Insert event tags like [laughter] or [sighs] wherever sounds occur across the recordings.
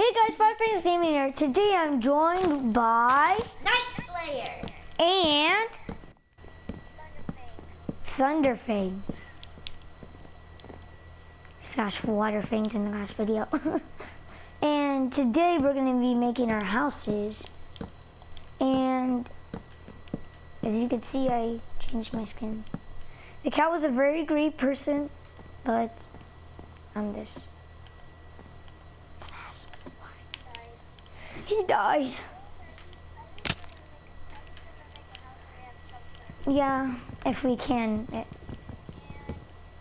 Hey guys, Firefangs Gaming here. Today I'm joined by Night Slayer. and Thunderfangs. Slash Waterfangs in the last video. [laughs] and today we're gonna be making our houses. And as you can see, I changed my skin. The cat was a very great person, but I'm this. He died. Yeah, if we can. It-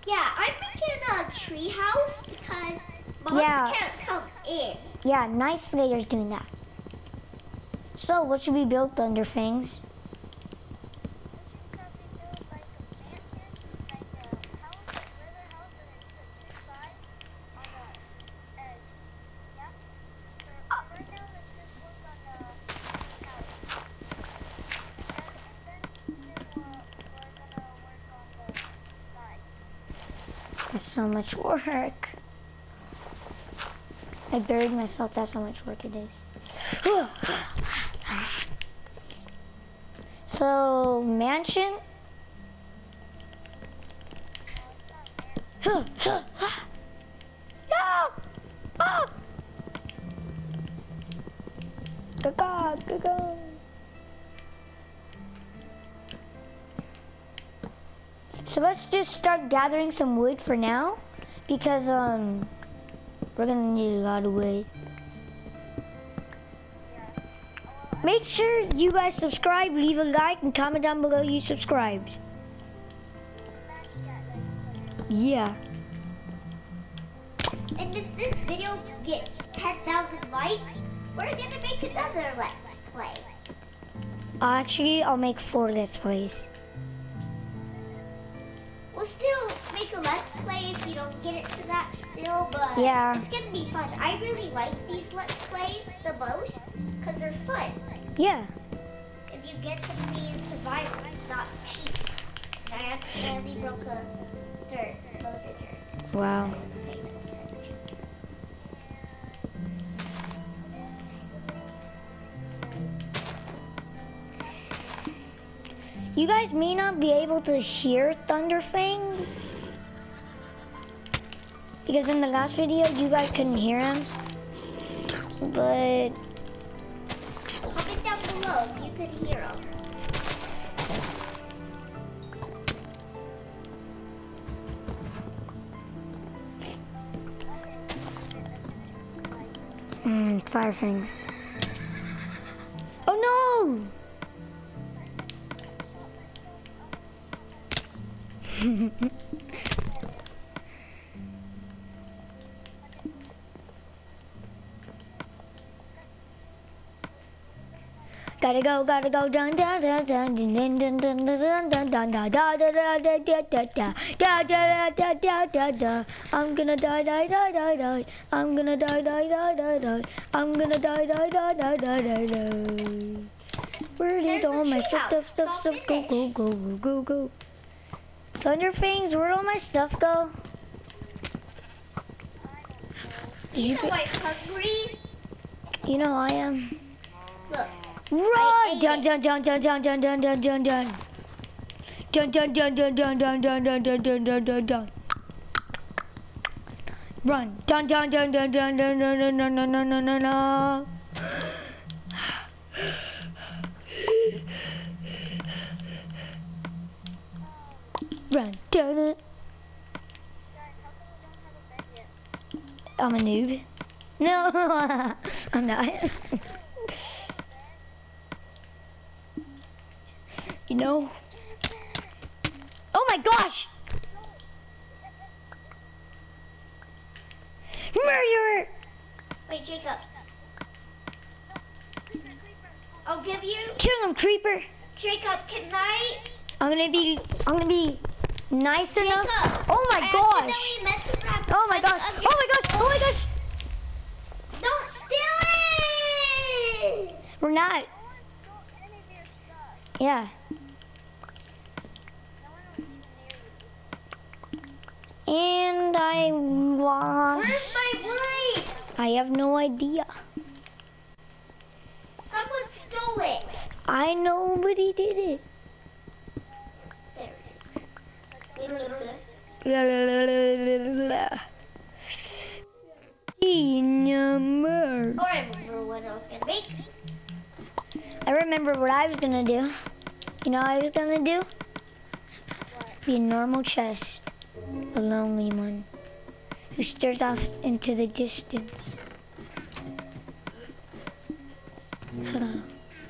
Yeah, I'm making a tree house because moms Yeah. can't come in. Yeah, Night Slayer's doing that. So, what should we build, Thunderfangs? That's so much work. I buried myself, that's how much work it is. [sighs] so, mansion? no! Ah! Gaga, gaga. So let's just start gathering some wood for now, because um, we're gonna need a lot of wood. Make sure you guys subscribe, leave a like, and comment down below you subscribed. Yeah. And if this video gets 10,000 likes, we're gonna make another Let's Play. Actually, I'll make four Let's Plays. We'll still make a Let's Play if you don't get it to that still, but Yeah. it's gonna be fun. I really like these Let's Plays the most because they're fun. Yeah. If you get to be in survival, not cheat. And I accidentally broke a dirt, loads of dirt. Wow. You guys may not be able to hear Thunderfangs. Because in the last video, you guys couldn't hear him. But Comment down below if you could hear them. Mm, Firefangs. Gotta go, gotta go, dun dun dun dun dun dun dun dun dun dun dun da da da da da da da da da da da da da da I'm gonna die die die die die I'm gonna die die die die die I'm gonna die die die die die die die Where did all my stuff stuff stuff stuff go go go go go go Thunderfangs, where'd all my stuff go? You know I'm hungry. You know I am. Look, Run! Dun dun dun dun dun dun dun dun dun dun. Dun dun dun dun dun dun dun dun dun dun dun dun dun. Run! Dun dun dun dun dun dun dun dun dun dun dun dun Run! Dun dun. I'm a noob. No, [laughs] I'm not. You know? Oh my gosh! Murderer! wait, Jacob. I'll give you, Kill him, creeper! Jacob. Can I? I'm gonna be, I'm gonna be nice enough. Oh my I gosh! accidentally messed around Oh my gosh! Oh my gosh! Oh my gosh! Don't steal it! We're not. Yeah. And I lost. Where's my wood? I have no idea. Someone stole it. I know but he did it. There it is. La, la, la, la, la, la. Key number. Oh, I remember what I was gonna make. I remember what I was gonna do. You know what I was gonna do? Be a normal chest. A lonely one. Who stares off into the distance. Hello.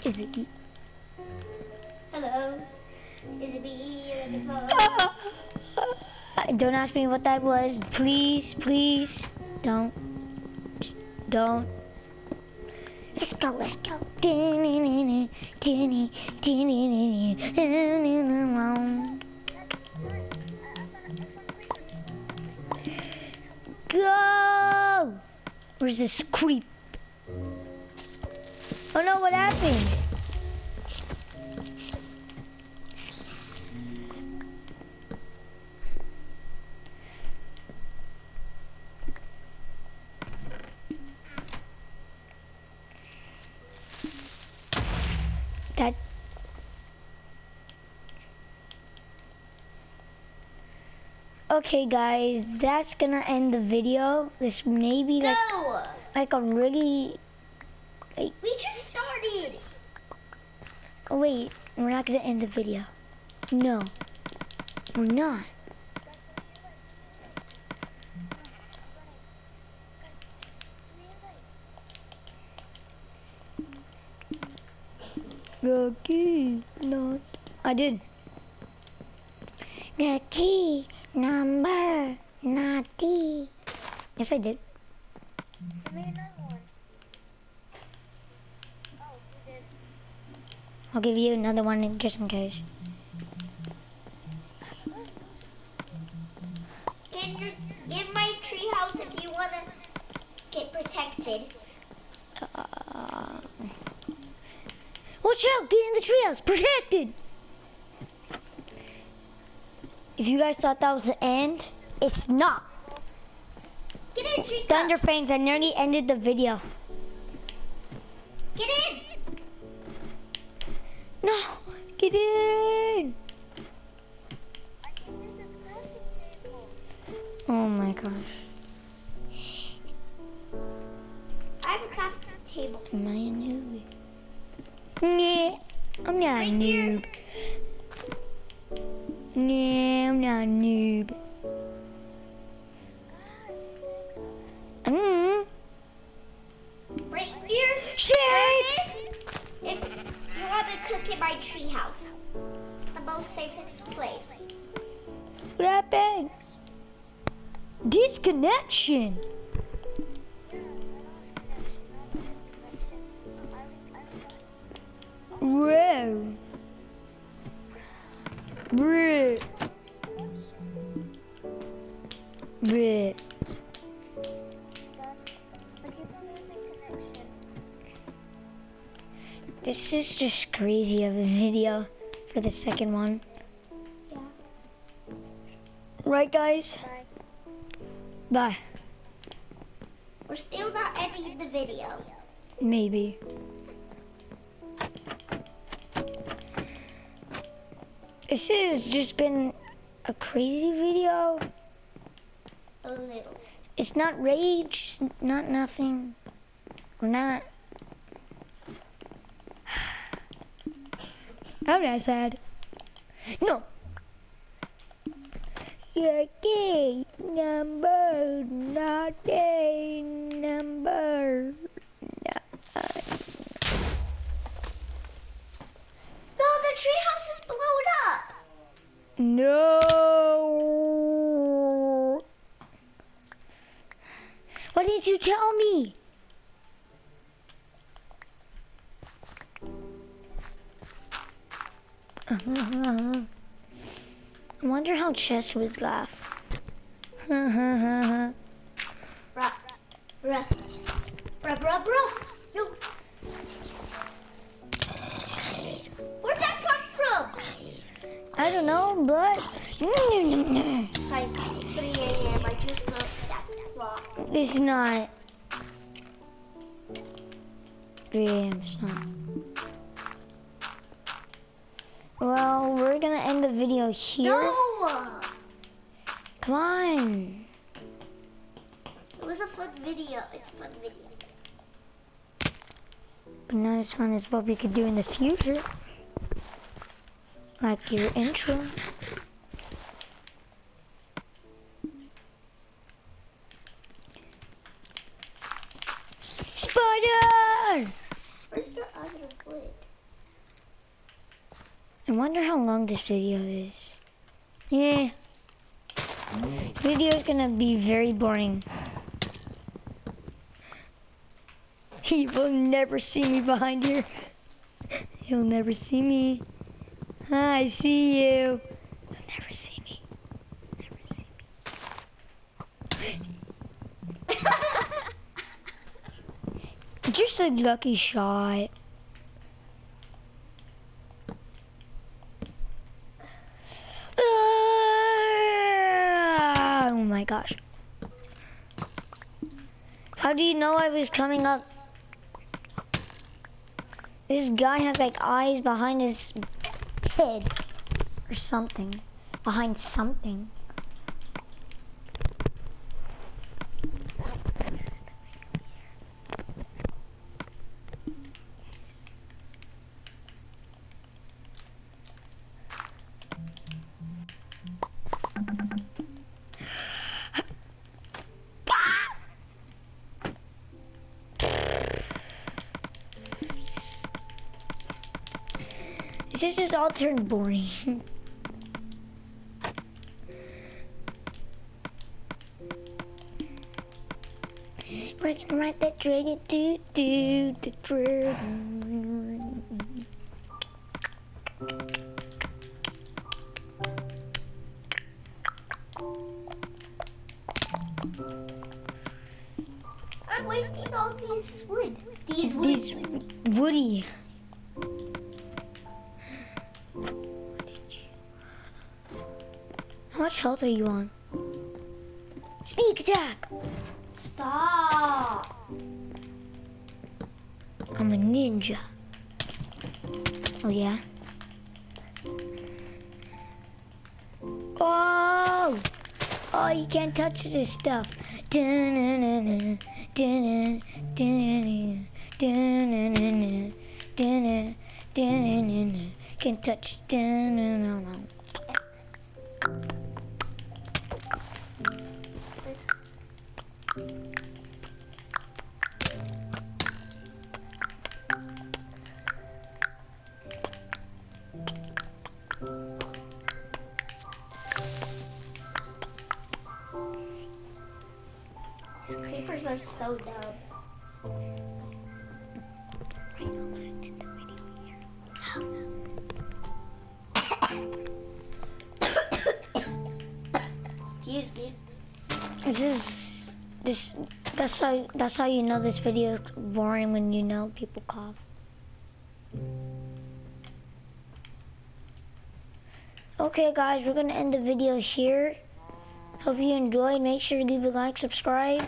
Is it? Hello. Is it on the phone? Don't ask me what that was. Please, please. Don't. Don't. Let's go, let's go. Go! Where's this creep? Oh no, what happened? Okay guys, that's gonna end the video. This may be like No! like a really like. We just started. oh wait, we're not gonna end the video. No. We're not. The no. I did. The key number naughty. Yes I did. I'll give you another one in- just in case. Can you get my treehouse if you wanna get protected? Uh, watch out! Get in the treehouse! Protected! If you guys thought that was the end, it's not. Get in, Chica. Thunderfangs, I nearly ended the video. Get in. No! Get in! Oh my gosh. I have a crafting table. Am I a noob? Nah, I'm not a Right here. noob. Nah, Not a noob. Mm. Right here. Shit! If you want to cook in my treehouse, it's the most safest place. What happened? Disconnection. Whoa. Bruh. Bruh. This is just crazy of a video for the second one. Yeah. Right, guys? Bye. We're still not ending the video. Maybe. This has just been a crazy video. A little. It's not rage, it's not nothing. We're not. I'm not [sighs] sad. No. Your key number, not a number. No, the treehouse is blown up. No. What did you tell me? I wonder how Chess would laugh. [laughs] Bruh. Bruh. Bruh, bruh, bruh. I don't know, but Like 3 a.m. I just looked at the clock. it's not. 3 a.m. It's not. Well, we're gonna end the video here. No! Come on. It was a fun video. It's a fun video. But not as fun as what we could do in the future. Like your intro. Spider! Where's the other wood? I wonder how long this video is. Yeah. Video is gonna be very boring. He will never see me behind here. He'll never see me. I see you. You'll never see me. Never see me. [laughs] Just a lucky shot. Ah, Oh my gosh. How do you know I was coming up? This guy has like eyes behind his head or something. Behind something. This is all turned boring. We're gonna ride that dragon, do do the dragon. I'm wasting all these wood. These wood. These Woody. Much health are you on? Sneak attack! Stop. I'm a ninja. Oh yeah? Oh! Oh, you can't touch this stuff. Can't touch. So dumb. Excuse me. This is this. That's how. That's how you know this video is boring when you know people cough. Okay, guys, we're gonna end the video here. Hope you enjoyed. Make sure to leave a like, subscribe,